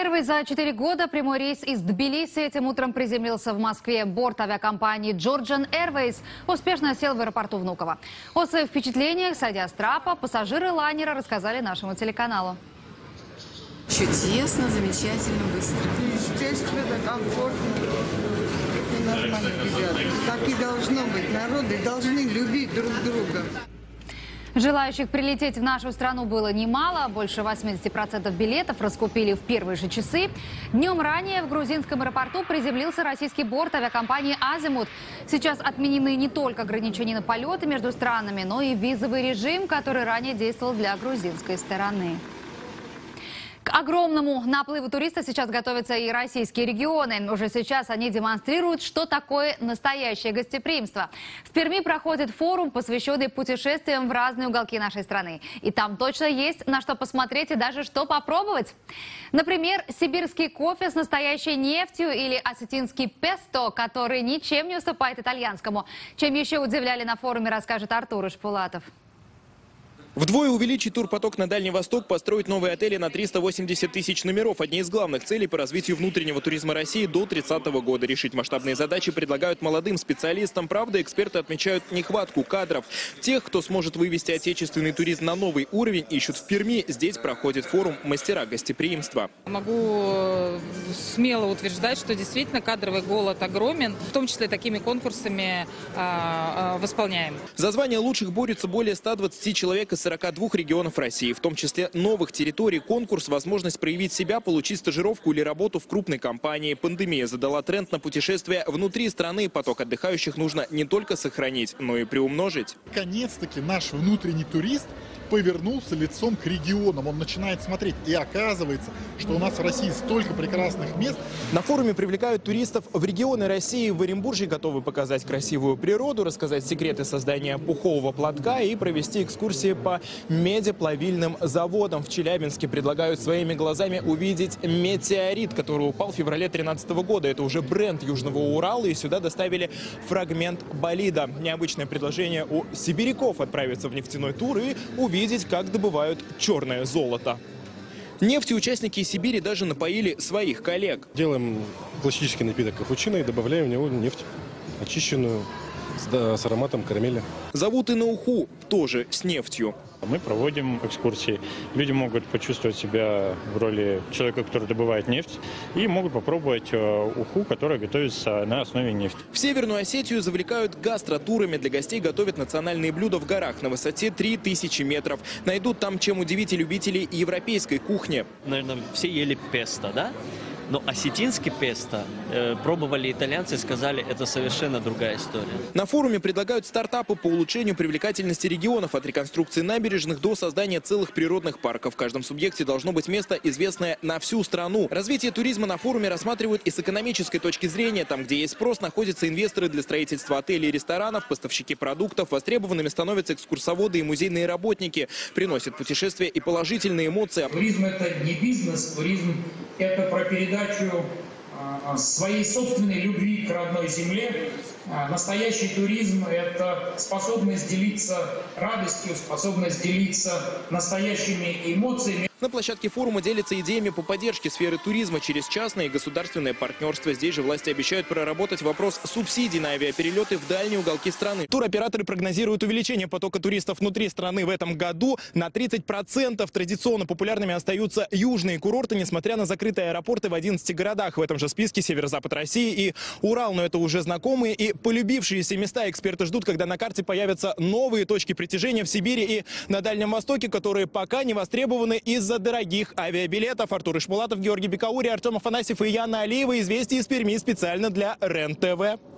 Первый за четыре года прямой рейс из Тбилиси этим утром приземлился в Москве. Борт авиакомпании Georgian Airways успешно сел в аэропорту Внуково. О своих впечатлениях, сойдя с трапа, пассажиры лайнера рассказали нашему телеканалу. Чудесно, замечательно, быстро. Естественно, комфортно. И нормально, ребята. Так и должно быть. Народы должны любить друг друга. Желающих прилететь в нашу страну было немало. Больше 80% билетов раскупили в первые же часы. Днем ранее в грузинском аэропорту приземлился российский борт авиакомпании «Азимут». Сейчас отменены не только ограничения на полеты между странами, но и визовый режим, который ранее действовал для грузинской стороны. К огромному наплыву туристов сейчас готовятся и российские регионы. Уже сейчас они демонстрируют, что такое настоящее гостеприимство. В Перми проходит форум, посвященный путешествиям в разные уголки нашей страны. И там точно есть на что посмотреть и даже что попробовать. Например, сибирский кофе с настоящей нефтью или осетинский песто, который ничем не уступает итальянскому. Чем еще удивляли на форуме, расскажет Артур Ишпулатов. Вдвое увеличить турпоток на Дальний Восток, построить новые отели на 380 тысяч номеров. Одни из главных целей по развитию внутреннего туризма России до 30 года. Решить масштабные задачи предлагают молодым специалистам. Правда, эксперты отмечают нехватку кадров. Тех, кто сможет вывести отечественный туризм на новый уровень, ищут в Перми. Здесь проходит форум «Мастера гостеприимства». Могу э, смело утверждать, что действительно кадровый голод огромен, в том числе такими конкурсами а, а, восполняем. За звание лучших борются более 120 человек из 42 регионов России, в том числе новых территорий. Конкурс – возможность проявить себя, получить стажировку или работу в крупной компании. Пандемия задала тренд на путешествия внутри страны. Поток отдыхающих нужно не только сохранить, но и приумножить. Наконец-таки наш внутренний турист повернулся лицом к регионам. Он начинает смотреть. И оказывается, что у нас в России столько прекрасных мест. На форуме привлекают туристов в регионы России. В Оренбурге готовы показать красивую природу, рассказать секреты создания пухового платка и провести экскурсии по медиплавильным заводам. В Челябинске предлагают своими глазами увидеть метеорит, который упал в феврале 2013 года. Это уже бренд Южного Урала, и сюда доставили фрагмент болида. Необычное предложение у сибиряков отправиться в нефтяной тур и увидеть, как добывают черное золото. Нефтью участники Сибири даже напоили своих коллег. Делаем классический напиток капучино и добавляем в него нефть, очищенную с, да, с ароматом карамели. Зовут и на уху, тоже с нефтью. Мы проводим экскурсии. Люди могут почувствовать себя в роли человека, который добывает нефть, и могут попробовать э, уху, которая готовится на основе нефти. В Северную Осетию завлекают гастротурами. Для гостей готовят национальные блюда в горах на высоте 3000 метров. Найдут там, чем удивить и любителей европейской кухни. Наверное, все ели песто, да? Но осетинский песто э, пробовали итальянцы и сказали, это совершенно другая история. На форуме предлагают стартапы по улучшению привлекательности регионов от реконструкции набережных до создания целых природных парков. В каждом субъекте должно быть место, известное на всю страну. Развитие туризма на форуме рассматривают и с экономической точки зрения. Там, где есть спрос, находятся инвесторы для строительства отелей и ресторанов, поставщики продуктов. Востребованными становятся экскурсоводы и музейные работники. Приносят путешествия и положительные эмоции. Туризм – это не бизнес, туризм – это про передачу а, своей собственной любви к родной земле. А, настоящий туризм – это способность делиться радостью, способность делиться настоящими эмоциями. На площадке форума делятся идеями по поддержке сферы туризма через частное и государственное партнерство. Здесь же власти обещают проработать вопрос субсидий на авиаперелеты в дальние уголки страны. Туроператоры прогнозируют увеличение потока туристов внутри страны в этом году на 30%. Традиционно популярными остаются южные курорты, несмотря на закрытые аэропорты в 11 городах. В этом же списке северо-запад России и Урал. Но это уже знакомые и полюбившиеся места. Эксперты ждут, когда на карте появятся новые точки притяжения в Сибири и на Дальнем Востоке, которые пока не востребованы из из-за дорогих авиабилетов. Артур Ишмулатов, Георгий Бекаури, Артем Афанасьев и Яна Алиева. Известия из Перми специально для РЕН-ТВ.